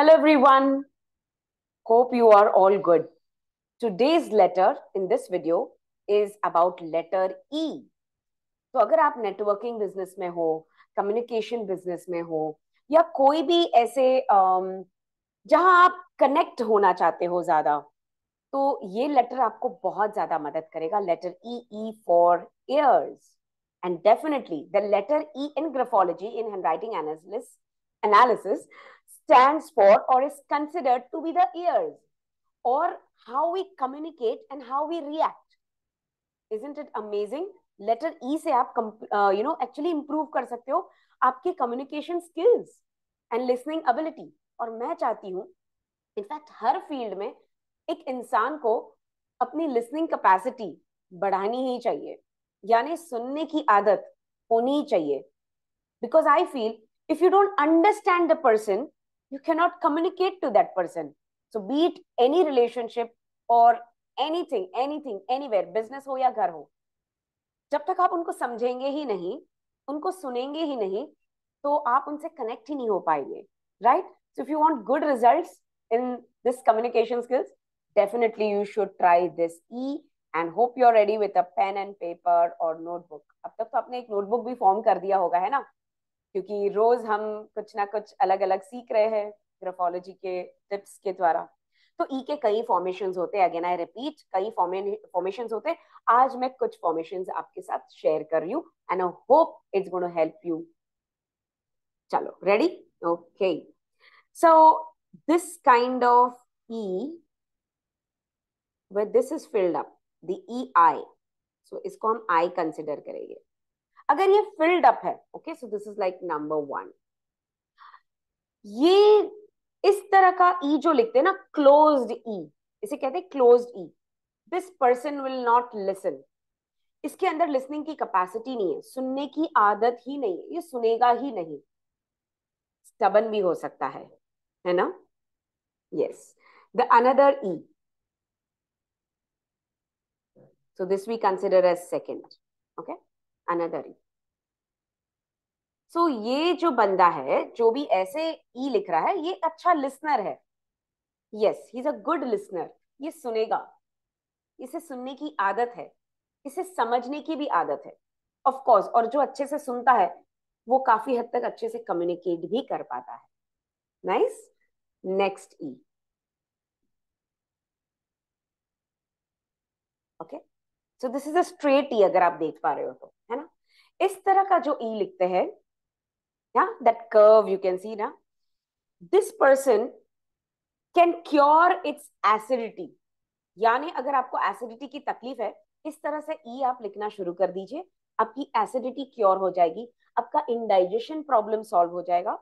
Hello, everyone. Hope you are all good. Today's letter in this video is about letter E. तो अगर आप networking business में हो communication business में हो या कोई भी ऐसे जहाँ आप कनेक्ट होना चाहते हो ज़्यादा तो ये लेटर आपको बहुत ज़्यादा मदद करेगा letter E E for ears and definitely the letter e in graphology in handwriting analysis analysis stands for or is considered to be the ears or how we communicate and how we react isn't it amazing letter e से आप uh, you know actually improve कर सकते हो आपके communication skills and listening ability और मैं चाहती हूँ इनफैक्ट हर फ़ील्ड में एक इंसान को अपनी लिसनिंग कैपेसिटी बढ़ानी ही चाहिए यानी सुनने की आदत होनी चाहिए because I feel if you don't understand the person you cannot communicate to that person so be it any relationship or anything anything anywhere business हो या घर हो जब तक आप उनको समझेंगे ही नहीं उनको सुनेंगे ही नहीं तो आप उनसे कनेक्ट ही नहीं हो पाएंगे right so if you want good results in this communication skills definitely you should try this e and hope you're ready with a pen and paper or notebook अब तक तो आपने एक नोटबुक भी फॉर्म कर दिया होगा है ना क्योंकि रोज हम कुछ ना कुछ अलग अलग सीख रहे हैं ग्राफोलॉजी के टिप्स के द्वारा। तो ई e के कई फॉर्मेशन होते हैं। अगेन आई रिपीट कई फॉर्मेशन होते हैं। आज मैं कुछ फॉर्मेशन आपके साथ शेयर कर रही हूँ and I hope it's to help you चलो ready okay so this kind of E where this is filled up, the ei so इसको हम आई कंसिडर करेंगे। अगर ये फिल्ड अप है okay so this is like number one ये इस तरह का ई e जो लिखते हैं ना क्लोज्ड ई e, इसे कहते हैं closed E this person will not listen इसके अंदर लिसनिंग की कैपेसिटी नहीं है सुनने की आदत ही नहीं है ये सुनेगा ही नहीं. स्टबन भी हो सकता है है ना? Yes the another E so this we consider as second okay? Another. E so ये जो बंदा है, जो भी ऐसे ई लिख रहा है, ये अच्छा लिसनर है। Yes he is a good listener ये सुनेगा। इसे सुनने की आदत है। इसे समझने की भी आदत है। ऑफ़ कोर्स और जो अच्छे से सुनता है, वो काफ़ी हद तक अच्छे से कम्युनिकेट भी कर पाता है। Nice next E okay so this is a straight E अगर आप देख पा रहे हो तो। इस तरह का जो ई लिखते हैं yeah that curve you can see now this person can cure its acidity. यानी अगर आपको एसिडिटी की तकलीफ़ है, इस तरह से ई आप लिखना शुरू कर दीजिए, आपकी एसिडिटी क्योर हो जाएगी, आपका इनडाइजेशन प्रॉब्लम सॉल्व हो जाएगा,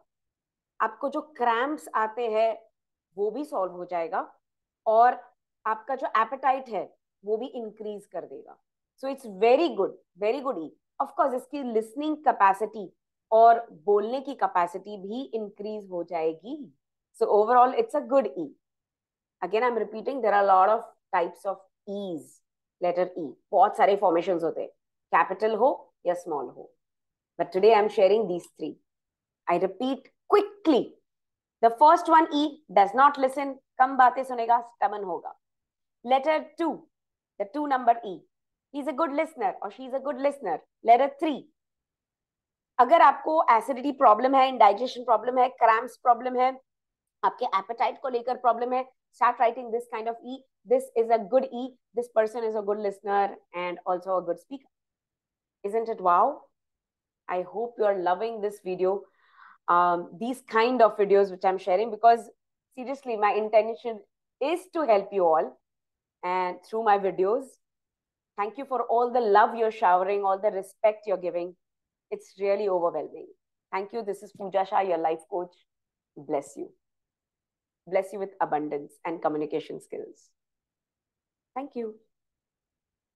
आपको जो क्रैम्प्स आते हैं, वो भी सॉल्व हो जाएगा, और आपका जो एपेटाइट है, वो भी इंक्रीज कर देगा. So it's very good very good E of course इसकी लिसनिंग कैपेसिटी और बोलने की कैपेसिटी भी इंक्रीज हो जाएगी। So overall it's a good E again I am repeating there are lot of types of Es letter E बहुत सारे formation होते हैं। कैपिटल हो या स्मॉल हो। But today I am sharing these three I repeat quickly the first one E does not listen कम बातें सुनेगा स्टमन होगा। Letter two the two number E he is a good listener or she is a good listener letter 3 अगर आपको acidity problem है indigestion problem है cramps problem है आपके एपेटाइट को लेकर प्रॉब्लम है start writing this kind of e this is a good e this person is a good listener and also a good speaker isn't it wow i hope you are loving this video um, these kind of videos which i'm sharing because seriously my intention is to help you all and through my videos thank you for all the love you're showering all the respect you're giving it's really overwhelming. Thank you. This is Pooja Shah, your life coach. Bless you. Bless you with abundance and communication skills. Thank you.